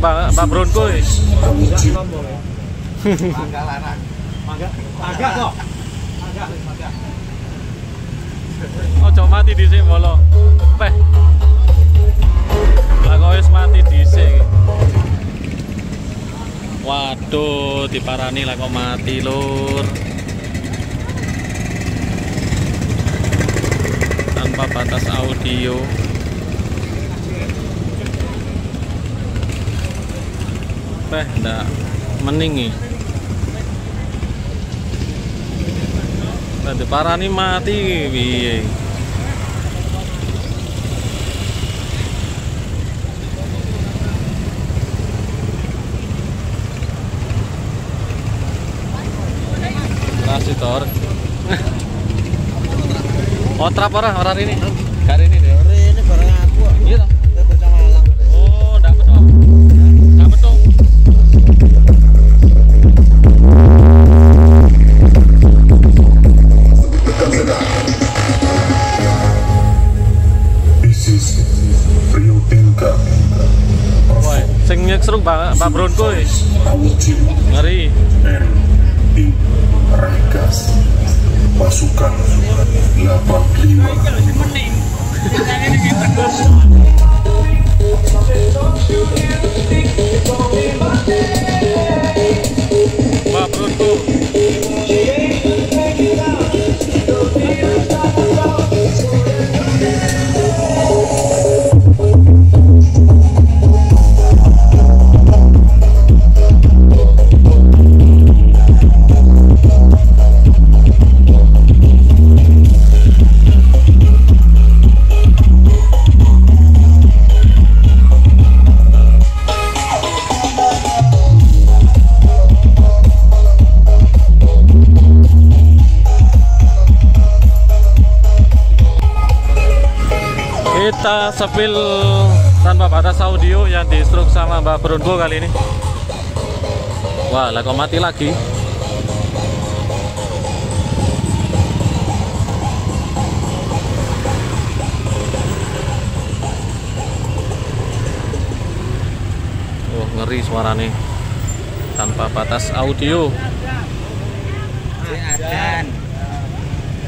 Mbak Mbak Bronco. ya. Agak larang. Agak, agak kok. Agak, agak. Ojo mati dhisik molo. Peh. Lah kok wis mati iki. Waduh, diparani lah kok mati, Lur. Tanpa batas audio. Peh, ndak meningi. Tadi parani mati piye? Kasih tor. Oh, trap ora ora ini. Sore ini Pak Bronco. Ngeri. Pasukan 85. Kita sepil tanpa batas audio yang distruk sama Mbak Bronco kali ini. Wah, lah kok mati lagi. Oh, ngeri suaranya. Tanpa batas audio.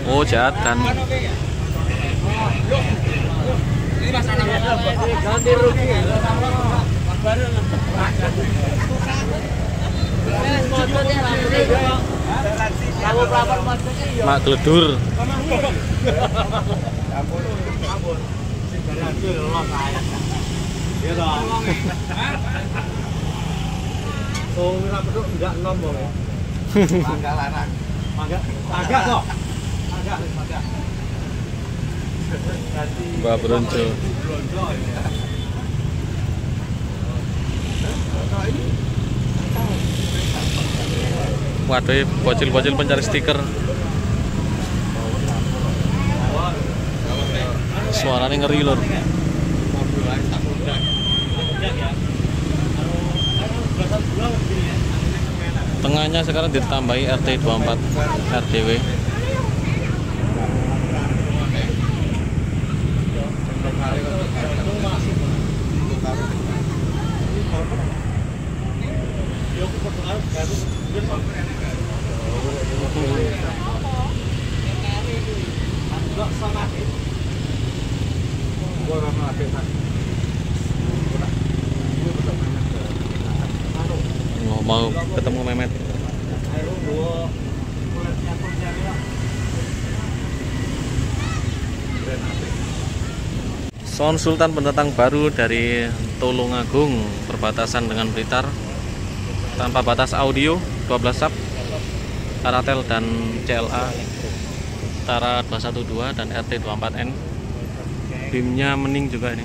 Oh, jahat kan. Ganti rugi. Mak geledur. Toh. Ora peduk enggak nom kok. agak larang. Agak, agak kok. Agak, agak. Mbak Bronco. Waduh, bocil-bocil pencari stiker. Suaranya ngeri lur. Tengahnya sekarang ditambahi RT 24 RDW. Oh, mau ketemu Memet. Sound Sultan pendatang baru dari Tulungagung perbatasan dengan Blitar tanpa batas audio 12 sub Aratel dan CLA Tara 212 dan RT 24N BIM-nya mening juga ini.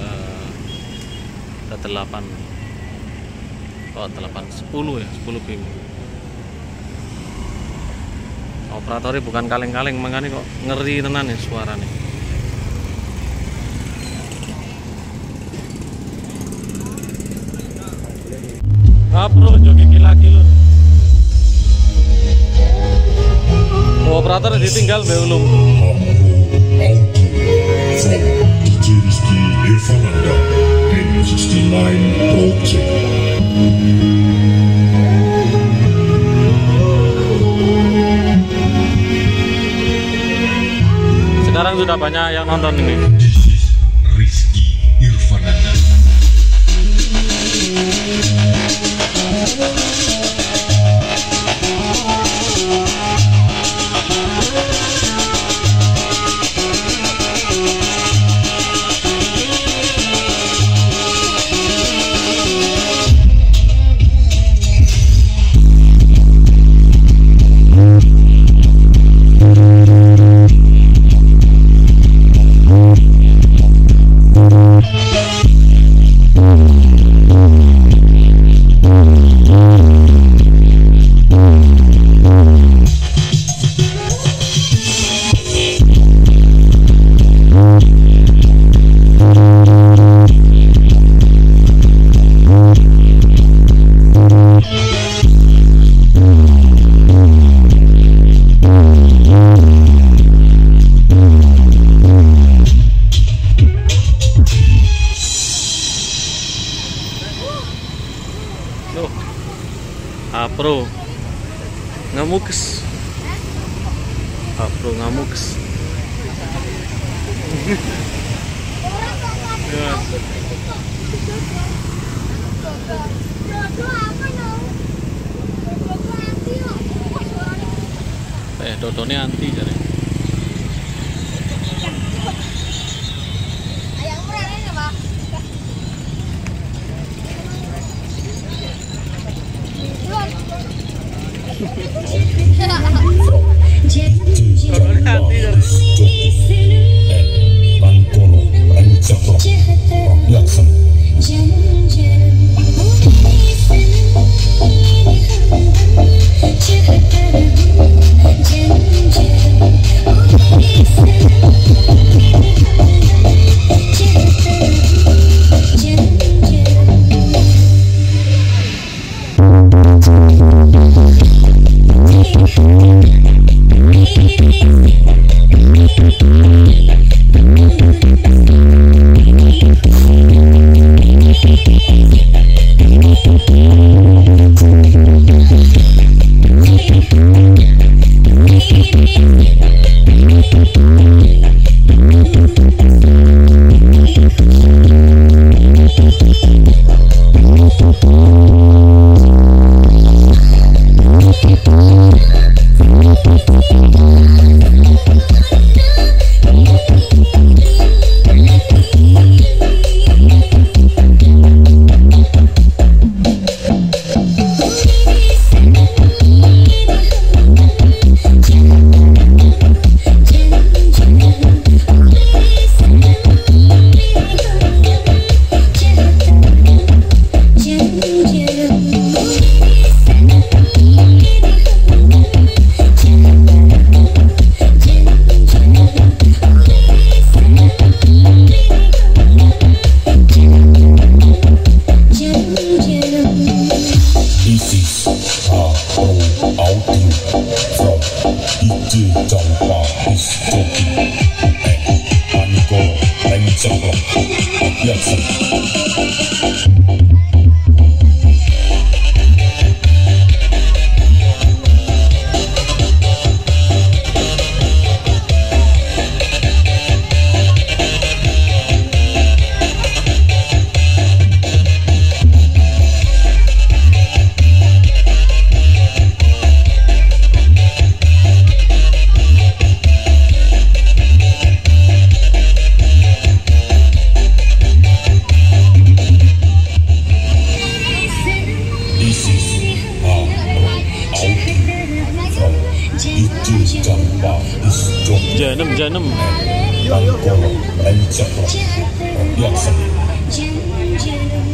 Eh, ada 8 oh 8 10 ya 10 BIM operatornya bukan kaleng-kaleng makanya kok ngeri tenan nih suaranya. Ah bro, jogging lagi lu. Operator ditinggal be ulung. Audio from DJ Rizky Irfananda. 69 Project. Sekarang sudah banyak yang nonton ini. Tuh. Apro. Ngamuks. Apro ngamuks. Ya. Eh, dodone anti jare. Jackson. Yes. Jamba Isdom Janam Janam Bangkolo Mencoklo Biasa Janam Janam